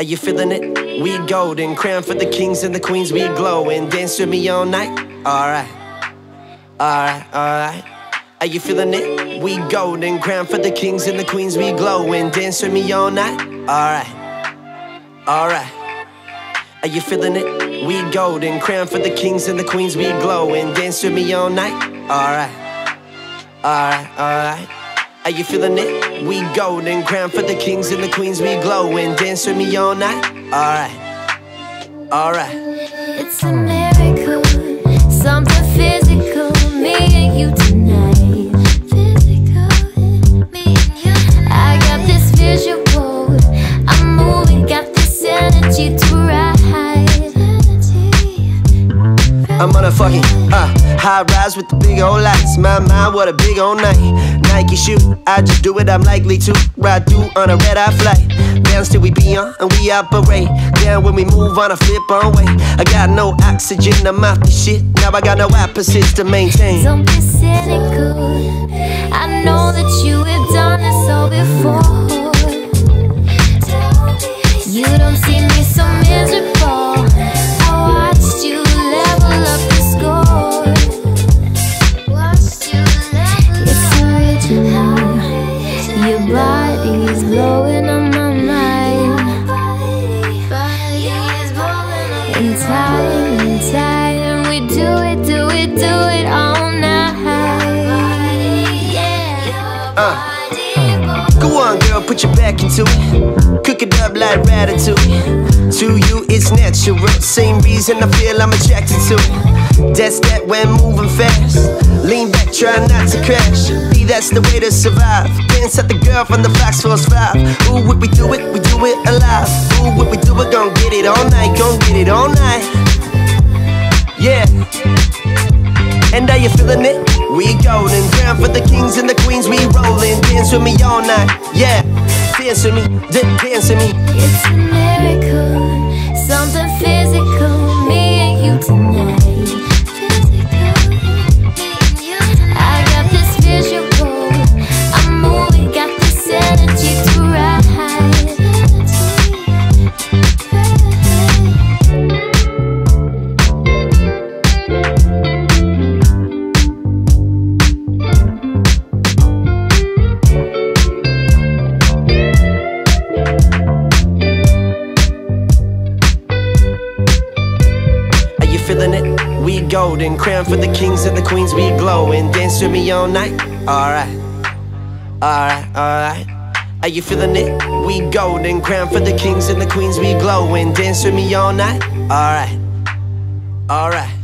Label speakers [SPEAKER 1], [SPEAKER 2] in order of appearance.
[SPEAKER 1] Are you feeling it? We golden, crown for the kings and the queens, we glowing. Dance with me all night. Alright, alright, alright. Are you feeling it? We golden, crown for the kings and the queens, we glowing. Dance with me all night. Alright, alright. Are you feeling it? We golden, crown for the kings and the queens, we glowing. Dance with me all night. Alright, alright, alright. Are you feeling it? We golden, crown for the kings and the queens, we glowing. Dance with me all night. Alright, alright. Fucking uh, high rise with the big old lights. My mind, what a big old night. Nike shoe, I just do it, I'm likely to ride through on a red eye flight. Down till we be on and we operate. Down when we move on a flip on way. I got no oxygen, I'm off the shit. Now I got no opposites to maintain.
[SPEAKER 2] Don't be cynical. I know that you have done this Uh.
[SPEAKER 1] Go on, girl, put your back into it. Cook it up like ratatouille. To you, it's natural. Same reason I feel I'm attracted to it. That's that when moving fast. Lean back, try not to crash. B, that's the way to survive. Dance at the girl from the Fox Force 5. Ooh, would we do it? We do it alive. Ooh, would we do it? Gon' get it all night, gon' get it all night. And are you feeling it? We golden, crown for the kings and the queens, we rollin'. Dance with me all night, yeah. Dance with me, dance with me. Feeling it? We golden, crown for the kings and the queens, we glowing. Dance with me all night, alright, alright, alright. Are you feeling it? We golden, crown for the kings and the queens, we glowing. Dance with me all night, alright, alright.